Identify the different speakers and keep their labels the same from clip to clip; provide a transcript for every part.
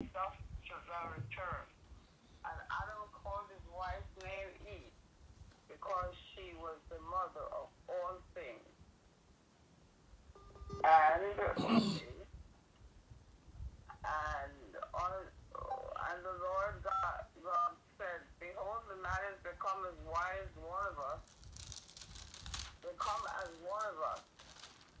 Speaker 1: thus shalt return. And Adam called his wife's name Eve, because she was the mother of all things. And and on and the Lord God, God said, Behold, the man is become as wise one of us, become as one of us,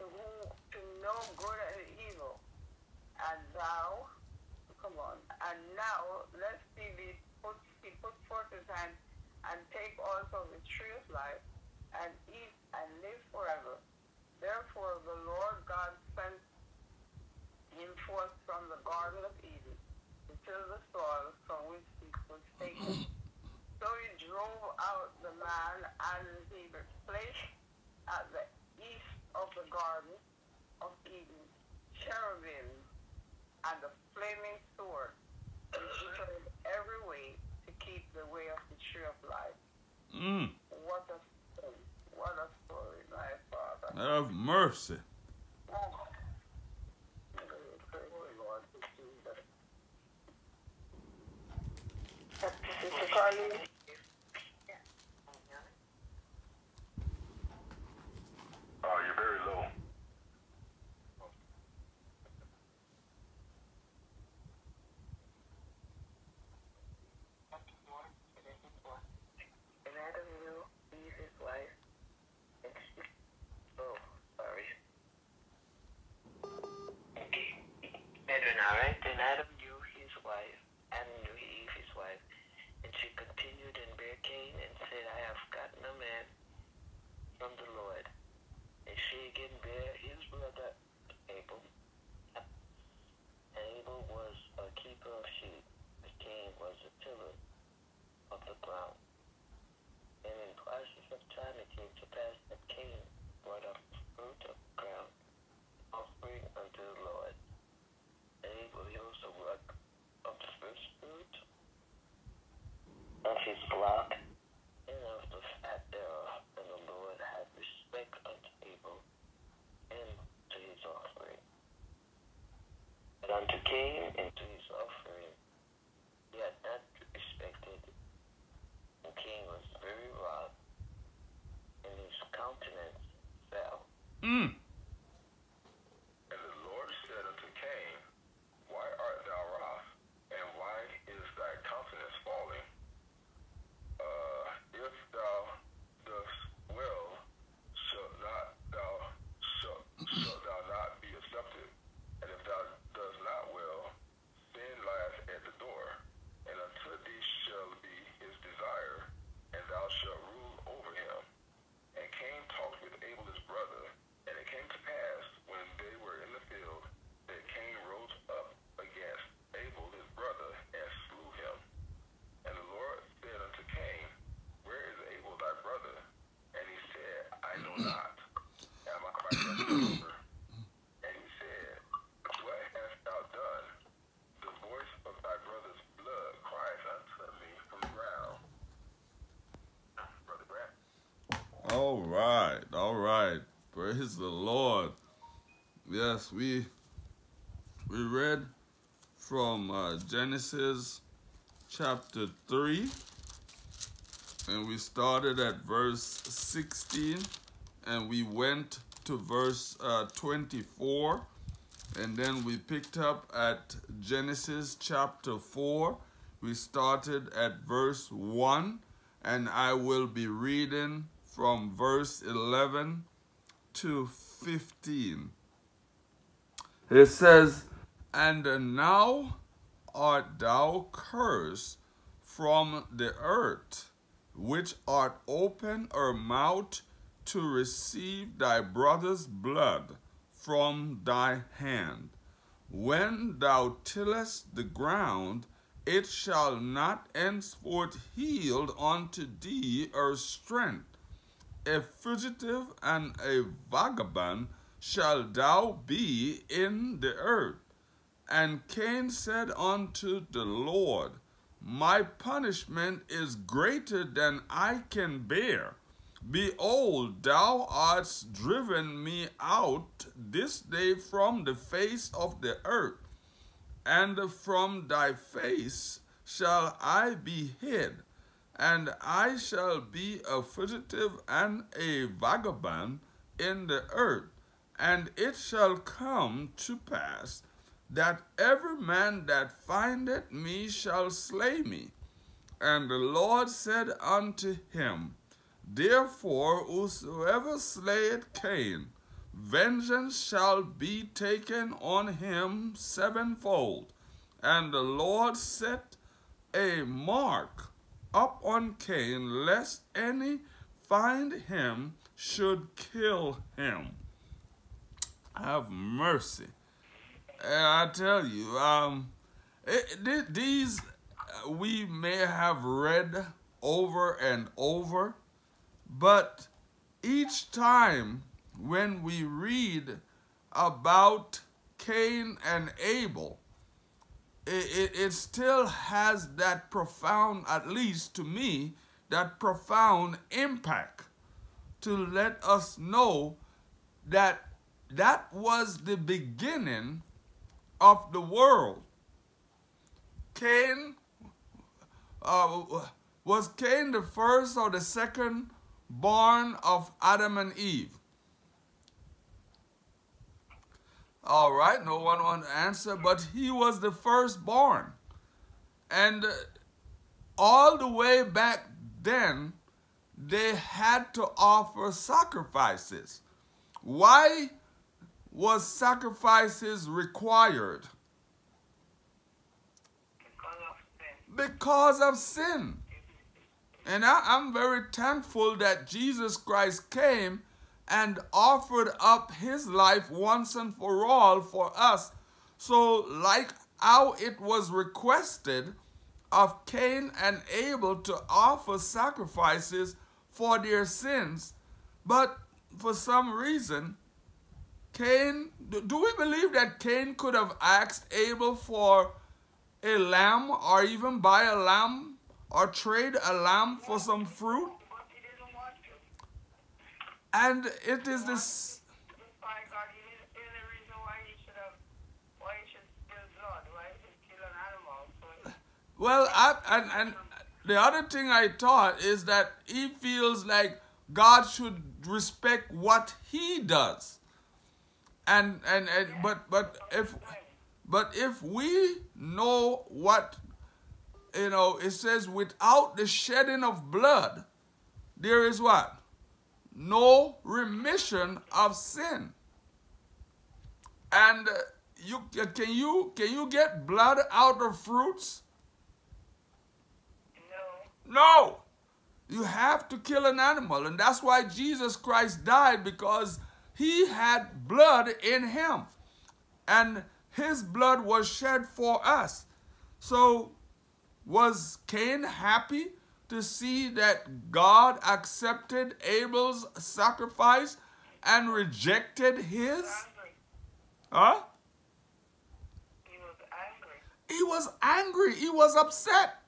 Speaker 1: to whom to know good and evil. And thou, come on, and now let's see thee put he put forth his hand and take also the tree of life and eat and live forever. Therefore the Lord God sent him forth from the Garden of Eden to till the soil from which he was taken. So he drove out the man, and he placed at the east of the Garden of Eden cherubim and a flaming sword, which turned every way to keep the way of the tree of life.
Speaker 2: Mm.
Speaker 1: What a story! What a story, my Father.
Speaker 2: Have mercy.
Speaker 1: Oh.
Speaker 2: All right. Praise the Lord. Yes, we we read from uh, Genesis chapter 3 and we started at verse 16 and we went to verse uh, 24 and then we picked up at Genesis chapter 4 we started at verse 1 and I will be reading from verse 11 to 15 it says and now art thou cursed from the earth, which art open her mouth to receive thy brother's blood from thy hand. When thou tillest the ground, it shall not henceforth yield unto thee her strength. A fugitive and a vagabond shall thou be in the earth. And Cain said unto the Lord, My punishment is greater than I can bear. Behold, thou art driven me out this day from the face of the earth, and from thy face shall I be hid, and I shall be a fugitive and a vagabond in the earth. And it shall come to pass that every man that findeth me shall slay me. And the Lord said unto him, Therefore, whosoever slayeth Cain, vengeance shall be taken on him sevenfold. And the Lord set a mark up on Cain, lest any find him should kill him. Have mercy. And I tell you, um, it, these uh, we may have read over and over, but each time when we read about Cain and Abel, it, it, still has that profound, at least to me, that profound impact to let us know that that was the beginning of the world. Cain uh, was Cain the first or the second born of Adam and Eve? All right, no one want to answer, but he was the firstborn. And all the way back then, they had to offer sacrifices. Why was sacrifices required?
Speaker 1: Because of sin.
Speaker 2: And I, I'm very thankful that Jesus Christ came and offered up his life once and for all for us. So, like how it was requested of Cain and Abel to offer sacrifices for their sins, but for some reason, Cain, do we believe that Cain could have asked Abel for a lamb or even buy a lamb or trade a lamb for some fruit?
Speaker 1: But he didn't want to.
Speaker 2: And it is this.
Speaker 1: By God, he didn't see the reason why he should have, why he should spill blood, why he should kill an animal. So
Speaker 2: Well, I, and, and the other thing I thought is that he feels like God should respect what he does. And, and, and but but if but if we know what you know it says without the shedding of blood there is what no remission of sin. And uh, you can you can you get blood out of fruits?
Speaker 1: No,
Speaker 2: no. You have to kill an animal. And that's why jesus christ died because he had blood in him. And his blood was shed for us. So was cain happy to see that god accepted abel's sacrifice and rejected his? Huh?
Speaker 1: He was angry.
Speaker 2: he was angry. He was upset.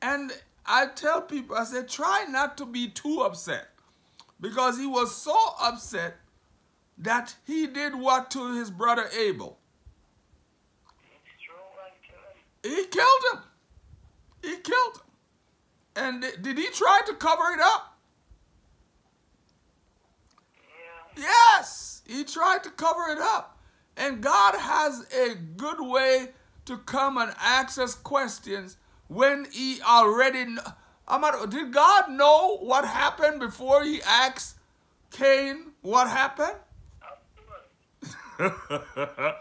Speaker 2: And i tell people i said try not to be too upset. Because he was so upset that he did what to his brother abel?
Speaker 1: He killed him.
Speaker 2: he killed him. He killed him and did he try to cover it up
Speaker 1: Yeah.
Speaker 2: Yes, he tried to cover it up. And God has a good way to come and ask us questions when he already I'm not- did God know what happened before he asked Cain what happened?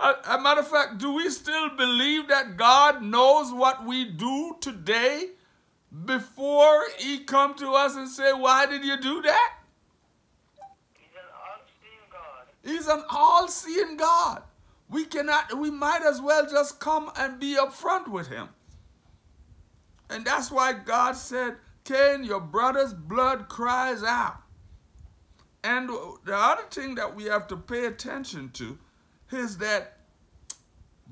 Speaker 2: A matter of fact, do we still believe that God knows what we do today before he come to us and say, why did you do that?
Speaker 1: He's an all-seeing God.
Speaker 2: He's an all-seeing God. We cannot, we might as well just come and be upfront with him. And that's why God said, Cain, your brother's blood cries out. And the other thing that we have to pay attention to is that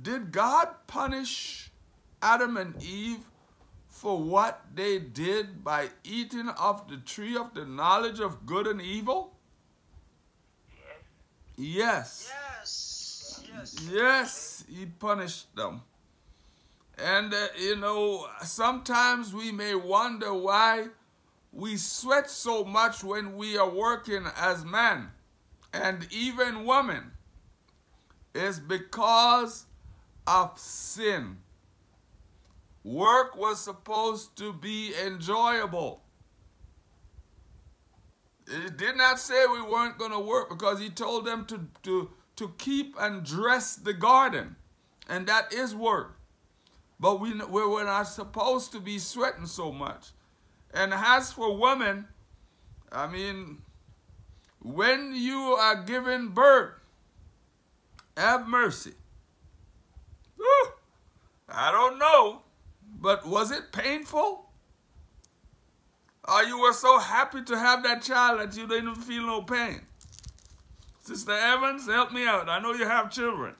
Speaker 2: did God punish Adam and Eve for what they did by eating of the tree of the knowledge of good and evil?
Speaker 1: Yes.
Speaker 2: Yes.
Speaker 3: Yes. Yes.
Speaker 2: He punished them. And, uh, you know, sometimes we may wonder why we sweat so much when we are working as men and even women. It's because of sin. Work was supposed to be enjoyable. It did not say we weren't going to work because he told them to, to, to keep and dress the garden. And that is work. But we, we're not supposed to be sweating so much. And as for women, I mean, when you are giving birth, have mercy. Whew, I don't know, but was it painful? Or you were so happy to have that child that you didn't feel no pain? Sister Evans, help me out. I know you have children.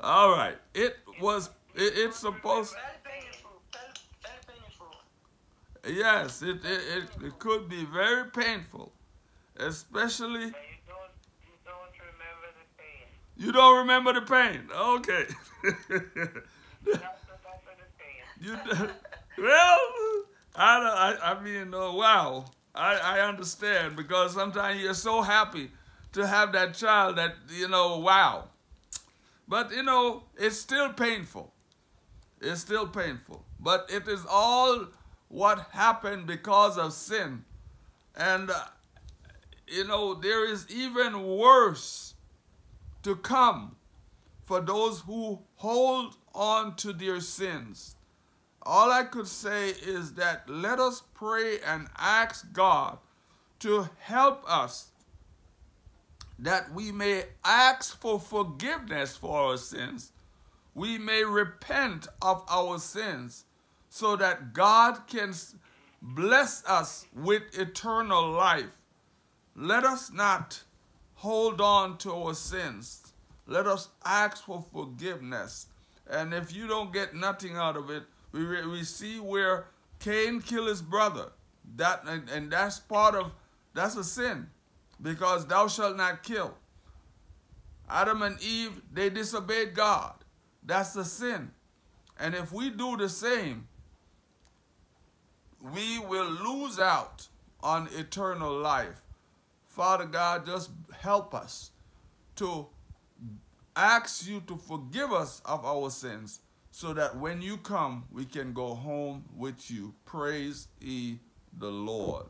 Speaker 2: Uh-huh. All right. It was, it, it's supposed...
Speaker 1: Very painful. Very, very painful.
Speaker 2: Yes, it, it, it, it could be very painful, especially...
Speaker 3: You don't remember the pain.
Speaker 2: Okay. You well, I, I I mean, uh, wow. I I understand because sometimes you're so happy to have that child that you know, wow. But you know, it's still painful. It's still painful. But it is all what happened because of sin. And uh, you know, there is even worse to come for those who hold on to their sins. All I could say is that let us pray and ask God to help us that we may ask for forgiveness for our sins. We may repent of our sins so that God can bless us with eternal life. Let us not hold on to our sins. Let us ask for forgiveness. And if you don't get nothing out of it, we, we see where Cain killed his brother. That and, and that's part of that's a sin because thou shalt not kill. Adam and Eve, they disobeyed God. That's a sin. And if we do the same, we will lose out on eternal life. Father God, just help us to ask you to forgive us of our sins so that when you come, we can go home with you. Praise ye the Lord.